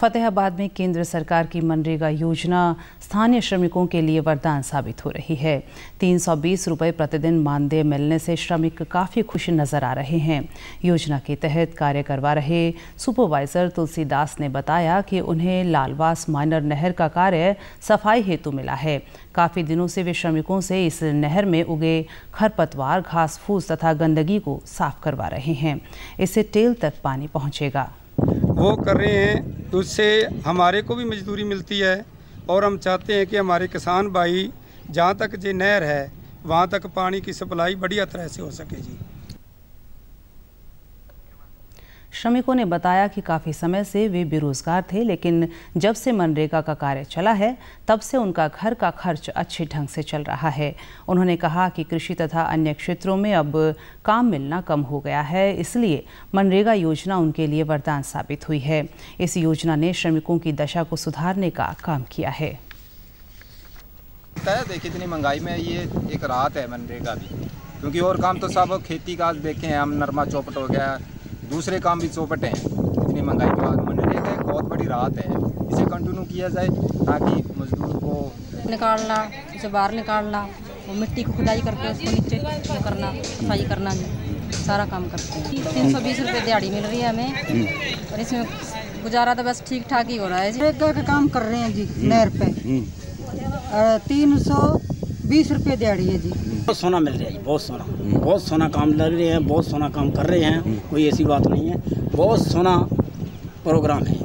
फतेहाबाद में केंद्र सरकार की मनरेगा योजना स्थानीय श्रमिकों के लिए वरदान साबित हो रही है। तीन सौ बीस रुपये प्रतिदिन मानदेय मिलने से श्रमिक काफ़ी खुश नज़र आ रहे हैं। योजना के तहत कार्य करवा रहे सुपरवाइजर तुलसीदास ने बताया कि उन्हें लालवास माइनर नहर का कार्य सफ़ाई हेतु मिला है। काफ़ी दिनों से वे श्रमिकों से इस नहर में उगे खरपतवार घास फूस तथा गंदगी को साफ़ करवा रहे हैं। इससे टेल तक पानी पहुंचेगा। वो कर रहे हैं तो उससे हमारे को भी मजदूरी मिलती है और हम चाहते हैं कि हमारे किसान भाई जहाँ तक जो नहर है, वहाँ तक पानी की सप्लाई बढ़िया तरह से हो सके जी। श्रमिकों ने बताया कि काफ़ी समय से वे बेरोजगार थे, लेकिन जब से मनरेगा का कार्य चला है, तब से उनका घर का खर्च अच्छे ढंग से चल रहा है। उन्होंने कहा कि कृषि तथा अन्य क्षेत्रों में अब काम मिलना कम हो गया है, इसलिए मनरेगा योजना उनके लिए वरदान साबित हुई है। इस योजना ने श्रमिकों की दशा को सुधारने का काम किया है। देखिए, इतनी महँगाई में ये एक राहत है मनरेगा भी, क्योंकि और काम तो सब खेती का देखे हैं हम नरमा चौपट हो गया दूसरे काम भी चौपट हैं। इतनी महँगाई के बाद मनरेगा एक बहुत बड़ी राहत है। इसे कंटिन्यू किया जाए ताकि मजदूर को निकालना उसे बाहर निकालना वो मिट्टी को खुदाई करके उसको नीचे करना सफ़ाई करना सारा काम करते हैं। तीन सौ बीस रुपये दिहाड़ी मिल रही है हमें। और इसमें गुजारा तो बस ठीक ठाक ही हो रहा है जी। का काम कर रहे हैं जी नहर पे। तीन सौ बीस रुपये दिहाड़ी है जी। बहुत सोना मिल रहा है बहुत सोना। बहुत सोना काम लग रहे हैं बहुत सोना काम कर रहे हैं कोई ऐसी बात नहीं है। बहुत सोना प्रोग्राम है।